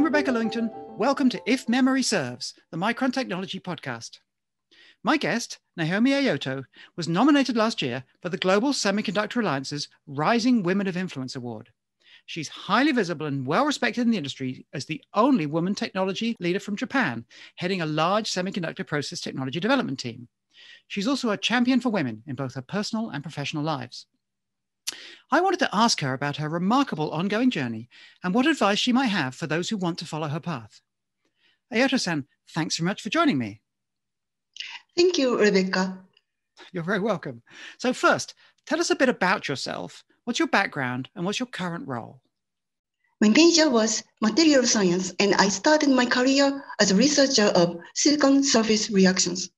I'm Rebecca Lewington. Welcome to If Memory Serves, the Micron Technology Podcast. My guest, Nahomi Aoto, was nominated last year for the Global Semiconductor Alliance's Rising Women of Influence Award. She's highly visible and well respected in the industry as the only woman technology leader from Japan, heading a large semiconductor process technology development team. She's also a champion for women in both her personal and professional lives. I wanted to ask her about her remarkable ongoing journey and what advice she might have for those who want to follow her path. Aoto-san, thanks very much for joining me. Thank you, Rebecca. You're very welcome. So first, tell us a bit about yourself. What's your background and what's your current role? My major was material science, and I started my career as a researcher of silicon surface reactions.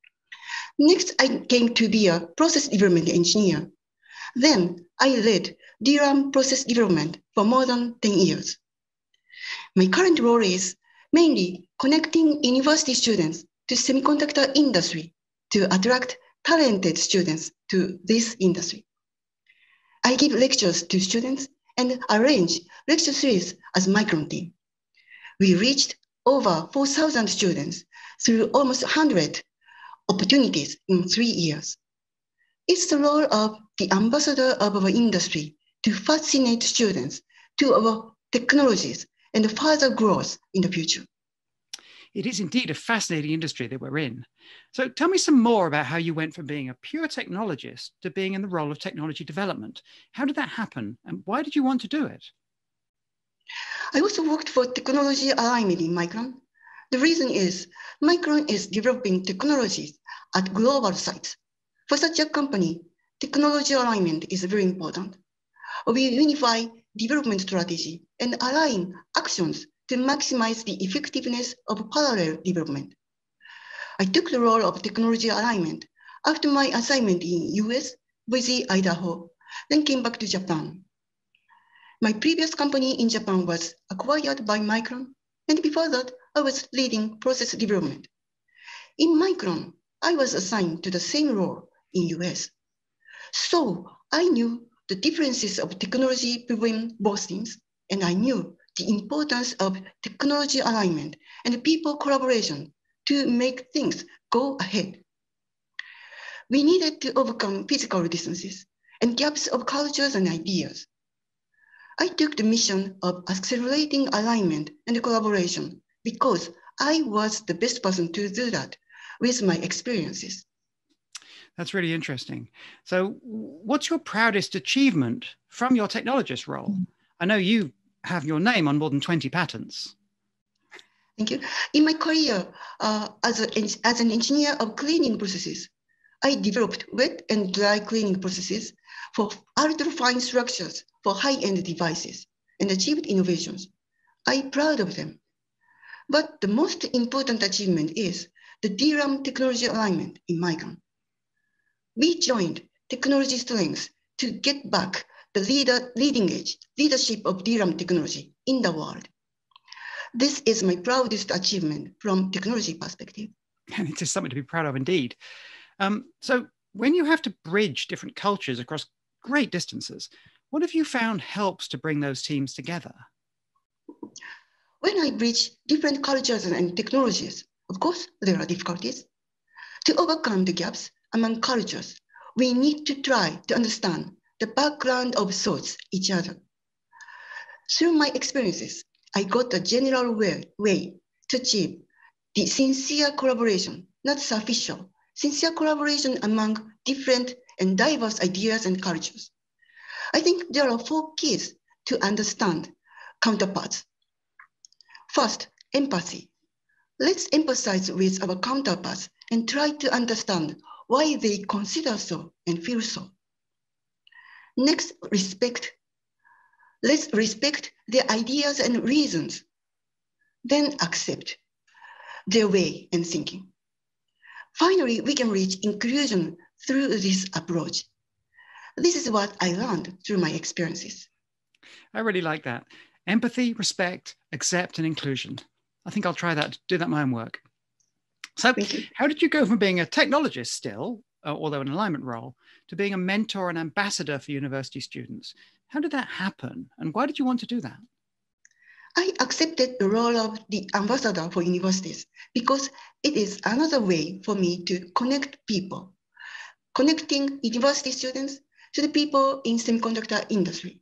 Next, I came to be a process development engineer. Then I led DRAM process development for more than 10 years. My current role is mainly connecting university students to semiconductor industry to attract talented students to this industry. I give lectures to students and arrange lecture series as Micron team. We reached over 4,000 students through almost 100 opportunities in three years. It's the role of the ambassador of our industry to fascinate students to our technologies and further growth in the future. It is indeed a fascinating industry that we're in. So tell me some more about how you went from being a pure technologist to being in the role of technology development. How did that happen and why did you want to do it? I also worked for technology alignment in Micron. The reason is Micron is developing technologies at global sites for such a company, technology alignment is very important. We unify development strategy and align actions to maximize the effectiveness of parallel development. I took the role of technology alignment after my assignment in US, Boise, Idaho, then came back to Japan. My previous company in Japan was acquired by Micron, and before that, I was leading process development. In Micron, I was assigned to the same role in US. So I knew the differences of technology between both teams, and I knew the importance of technology alignment and people collaboration to make things go ahead. We needed to overcome physical distances and gaps of cultures and ideas. I took the mission of accelerating alignment and collaboration because I was the best person to do that with my experiences. That's really interesting. So, what's your proudest achievement from your technologist role? I know you have your name on more than 20 patents. Thank you. In my career uh, as, a, as an engineer of cleaning processes, I developed wet and dry cleaning processes for ultra-fine structures for high-end devices and achieved innovations. I'm proud of them. But the most important achievement is the DRAM technology alignment in Micron we joined technology strengths to get back the leader, leading edge leadership of DRAM technology in the world. This is my proudest achievement from technology perspective. And it is something to be proud of indeed. Um, so when you have to bridge different cultures across great distances, what have you found helps to bring those teams together? When I bridge different cultures and technologies, of course, there are difficulties. To overcome the gaps, among cultures, we need to try to understand the background of thoughts each other. Through my experiences, I got a general way, way to achieve the sincere collaboration, not superficial, sincere collaboration among different and diverse ideas and cultures. I think there are four keys to understand counterparts. First, empathy. Let's empathize with our counterparts and try to understand why they consider so and feel so. Next, respect. Let's respect their ideas and reasons. Then accept their way and thinking. Finally, we can reach inclusion through this approach. This is what I learned through my experiences. I really like that. Empathy, respect, accept, and inclusion. I think I'll try that, do that my own work. So, how did you go from being a technologist still, uh, although an alignment role, to being a mentor and ambassador for university students? How did that happen? And why did you want to do that? I accepted the role of the ambassador for universities because it is another way for me to connect people, connecting university students to the people in semiconductor industry.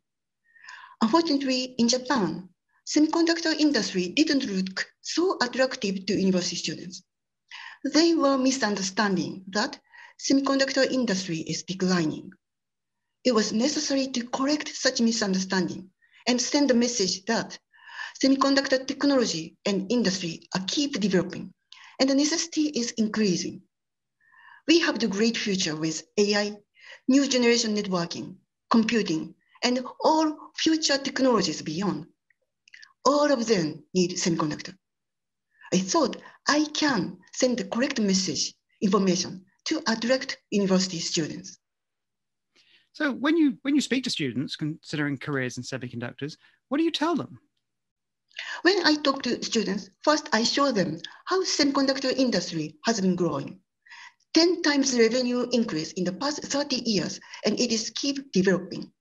Unfortunately, in Japan, semiconductor industry didn't look so attractive to university students. They were misunderstanding that semiconductor industry is declining. It was necessary to correct such misunderstanding and send the message that semiconductor technology and industry are keep developing and the necessity is increasing. We have the great future with AI, new generation networking, computing, and all future technologies beyond. All of them need semiconductor. I thought I can send the correct message, information to attract university students. So when you when you speak to students considering careers in semiconductors, what do you tell them? When I talk to students, first I show them how semiconductor industry has been growing. 10 times revenue increase in the past 30 years, and it is keep developing.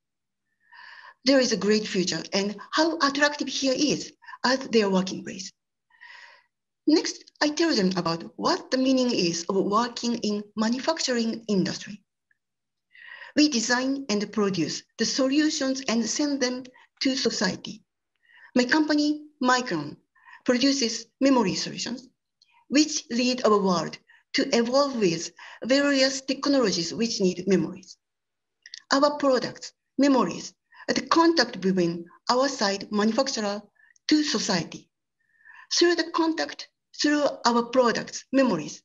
There is a great future and how attractive here is as their working place. Next, I tell them about what the meaning is of working in manufacturing industry. We design and produce the solutions and send them to society. My company, Micron, produces memory solutions, which lead our world to evolve with various technologies which need memories. Our products, memories, are the contact between our side manufacturer to society. Through the contact through our products, memories,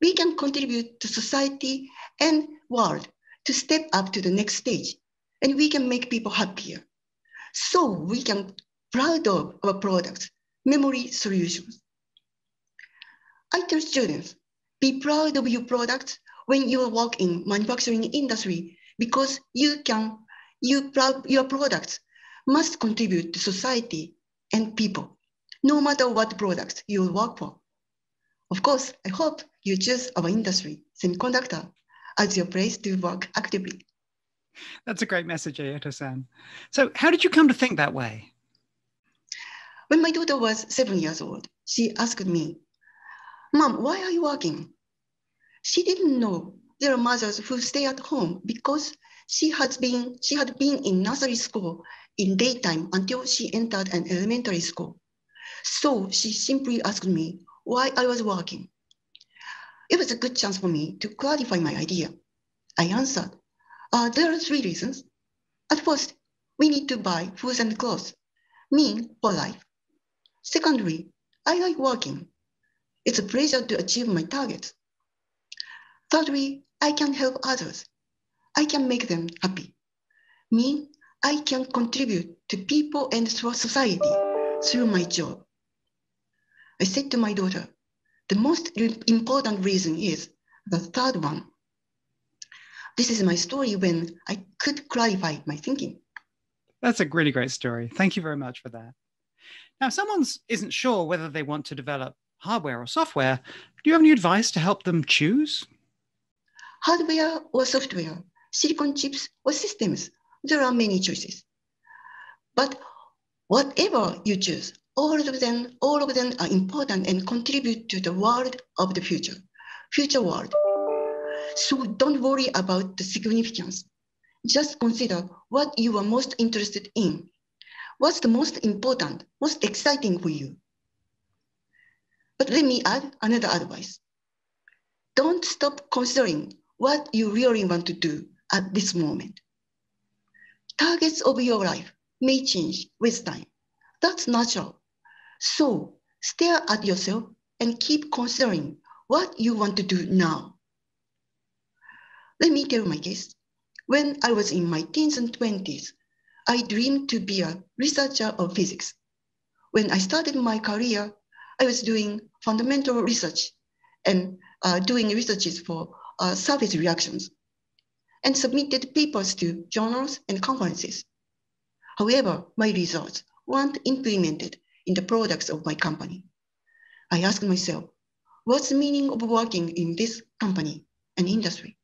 we can contribute to society and world to step up to the next stage and we can make people happier. So we can proud of our products, memory solutions. I tell students, be proud of your products when you work in manufacturing industry because you can, you, your products must contribute to society and people no matter what products you work for. Of course, I hope you choose our industry, semiconductor, as your place to work actively. That's a great message, Aoto-san. So how did you come to think that way? When my daughter was seven years old, she asked me, Mom, why are you working? She didn't know there are mothers who stay at home because she had been she had been in nursery school in daytime until she entered an elementary school. So she simply asked me why I was working. It was a good chance for me to clarify my idea. I answered, uh, there are three reasons. At first, we need to buy food and clothes, mean for life. Secondly, I like working. It's a pleasure to achieve my targets. Thirdly, I can help others. I can make them happy. Me, I can contribute to people and to society through my job. I said to my daughter, the most important reason is the third one. This is my story when I could clarify my thinking. That's a really great story. Thank you very much for that. Now, if someone isn't sure whether they want to develop hardware or software, do you have any advice to help them choose? Hardware or software, silicon chips or systems, there are many choices. But whatever you choose, all of them, all of them are important and contribute to the world of the future, future world. So don't worry about the significance. Just consider what you are most interested in. What's the most important, most exciting for you? But let me add another advice. Don't stop considering what you really want to do at this moment. Targets of your life may change with time. That's natural. So stare at yourself and keep considering what you want to do now. Let me tell my case. When I was in my teens and 20s, I dreamed to be a researcher of physics. When I started my career, I was doing fundamental research and uh, doing researches for uh, surface reactions and submitted papers to journals and conferences. However, my results weren't implemented in the products of my company. I asked myself, what's the meaning of working in this company and industry?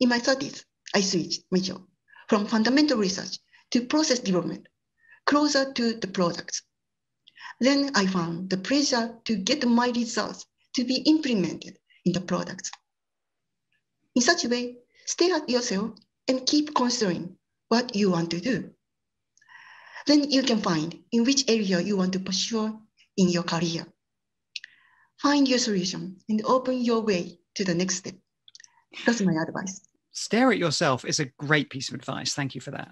In my 30s, I switched my job from fundamental research to process development, closer to the products. Then I found the pressure to get my results to be implemented in the products. In such a way, stay at yourself and keep considering what you want to do. Then you can find in which area you want to pursue in your career. Find your solution and open your way to the next step. That's my advice. Stare at yourself is a great piece of advice. Thank you for that.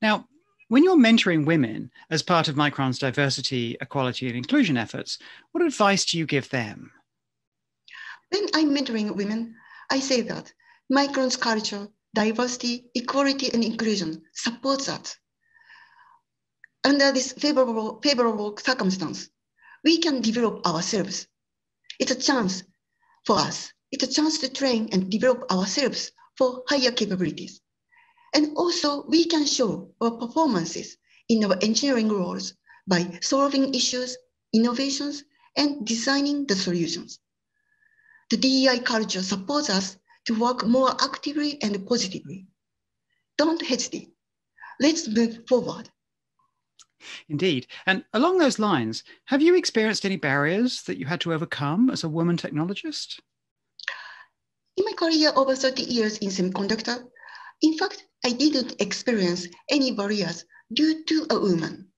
Now, when you're mentoring women as part of Micron's diversity, equality, and inclusion efforts, what advice do you give them? When I'm mentoring women, I say that Micron's culture, diversity, equality, and inclusion supports that. Under this favorable, favorable circumstance, we can develop ourselves. It's a chance for us. It's a chance to train and develop ourselves for higher capabilities. And also we can show our performances in our engineering roles by solving issues, innovations, and designing the solutions. The DEI culture supports us to work more actively and positively. Don't hesitate. Let's move forward. Indeed. And along those lines, have you experienced any barriers that you had to overcome as a woman technologist? In my career over 30 years in semiconductor, in fact, I didn't experience any barriers due to a woman.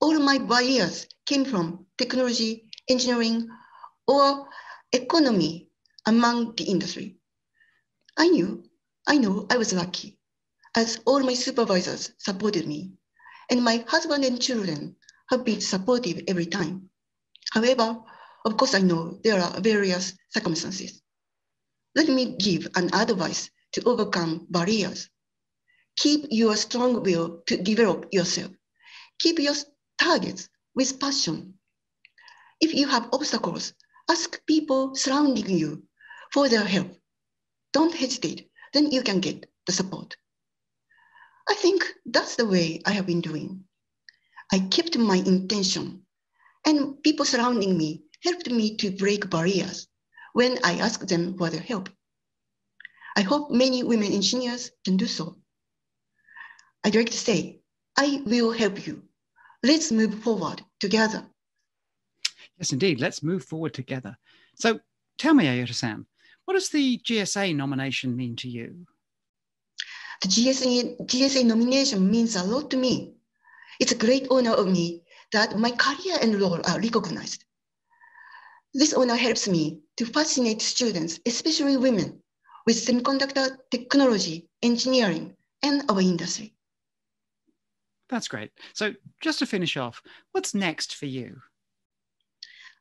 All my barriers came from technology, engineering, or economy among the industry. I knew, I know I was lucky, as all my supervisors supported me, and my husband and children have been supportive every time. However, of course, I know there are various circumstances. Let me give an advice to overcome barriers. Keep your strong will to develop yourself. Keep your targets with passion. If you have obstacles, ask people surrounding you for their help. Don't hesitate, then you can get the support. I think that's the way I have been doing. I kept my intention, and people surrounding me helped me to break barriers when I asked them for their help. I hope many women engineers can do so. I'd like to say, I will help you. Let's move forward together. Yes, indeed. Let's move forward together. So tell me, Aoto-san, what does the GSA nomination mean to you? The GSA, GSA nomination means a lot to me. It's a great honor of me that my career and role are recognized. This honor helps me to fascinate students, especially women, with semiconductor technology, engineering, and our industry. That's great. So just to finish off, what's next for you?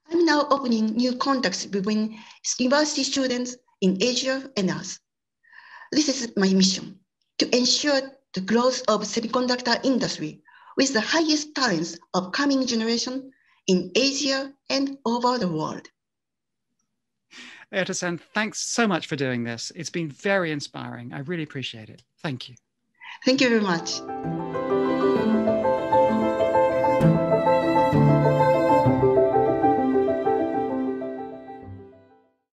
I'm now opening new contacts between university students in Asia and us. This is my mission, to ensure the growth of semiconductor industry with the highest talents of coming generation in Asia and over the world. Aoto-san, thanks so much for doing this. It's been very inspiring. I really appreciate it. Thank you. Thank you very much.